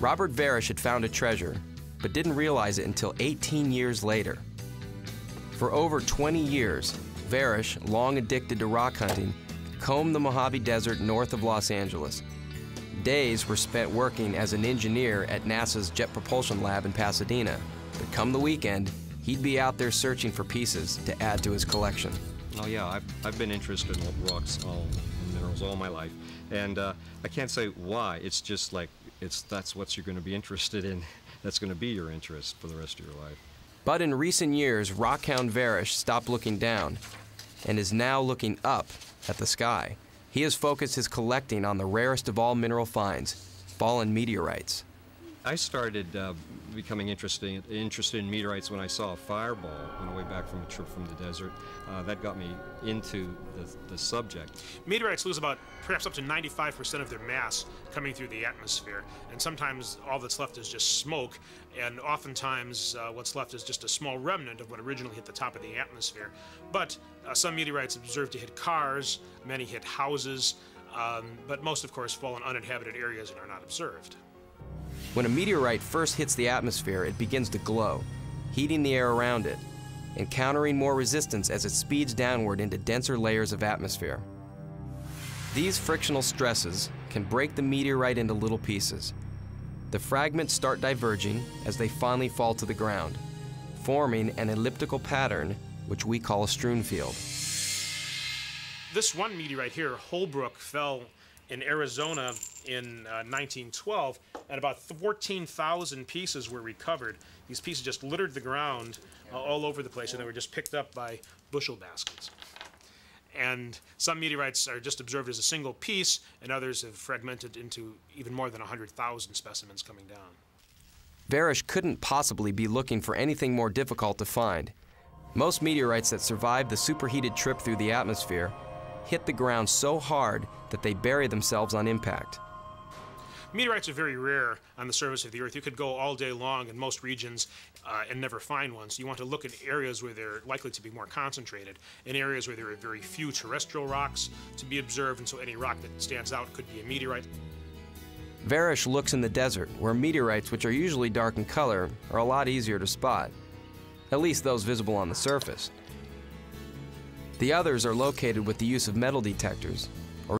Robert Verish had found a treasure, but didn't realize it until 18 years later. For over 20 years, Verish, long addicted to rock hunting, combed the Mojave Desert north of Los Angeles. Days were spent working as an engineer at NASA's Jet Propulsion Lab in Pasadena, but come the weekend, he'd be out there searching for pieces to add to his collection. Oh yeah, I've, I've been interested in rocks all minerals all my life, and uh, I can't say why. It's just like it's that's what you're going to be interested in. That's going to be your interest for the rest of your life. But in recent years, Rockhound Verish stopped looking down and is now looking up at the sky. He has focused his collecting on the rarest of all mineral finds, fallen meteorites. I started uh, becoming interested, interested in meteorites when I saw a fireball on the way back from a trip from the desert. Uh, that got me into the, the subject. Meteorites lose about perhaps up to 95% of their mass coming through the atmosphere, and sometimes all that's left is just smoke, and oftentimes uh, what's left is just a small remnant of what originally hit the top of the atmosphere. But uh, some meteorites observed to hit cars, many hit houses, um, but most, of course, fall in uninhabited areas and are not observed. When a meteorite first hits the atmosphere, it begins to glow, heating the air around it, encountering more resistance as it speeds downward into denser layers of atmosphere. These frictional stresses can break the meteorite into little pieces. The fragments start diverging as they finally fall to the ground, forming an elliptical pattern which we call a strewn field. This one meteorite here, Holbrook, fell in Arizona in uh, 1912, and about 14,000 pieces were recovered. These pieces just littered the ground uh, all over the place, and they were just picked up by bushel baskets. And some meteorites are just observed as a single piece, and others have fragmented into even more than 100,000 specimens coming down. Verish couldn't possibly be looking for anything more difficult to find. Most meteorites that survive the superheated trip through the atmosphere hit the ground so hard that they bury themselves on impact. Meteorites are very rare on the surface of the Earth. You could go all day long in most regions uh, and never find one. So you want to look in areas where they're likely to be more concentrated, in areas where there are very few terrestrial rocks to be observed, and so any rock that stands out could be a meteorite. Verish looks in the desert, where meteorites, which are usually dark in color, are a lot easier to spot, at least those visible on the surface. The others are located with the use of metal detectors,